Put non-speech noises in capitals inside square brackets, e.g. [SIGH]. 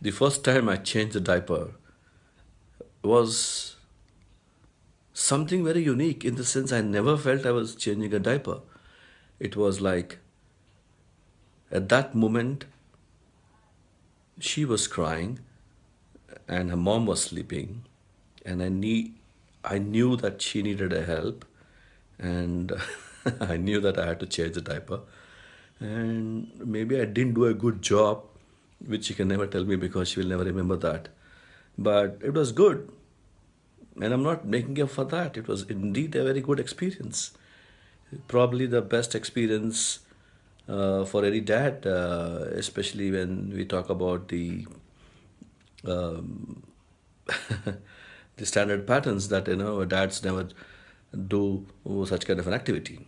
the first time I changed the diaper was something very unique in the sense I never felt I was changing a diaper. It was like at that moment she was crying and her mom was sleeping and I need I knew that she needed a help and [LAUGHS] I knew that I had to change the diaper and maybe I didn't do a good job which she can never tell me because she will never remember that. But it was good. And I'm not making up for that. It was indeed a very good experience. Probably the best experience uh, for any dad uh, especially when we talk about the um, [LAUGHS] the standard patterns that you know dads never do such kind of an activity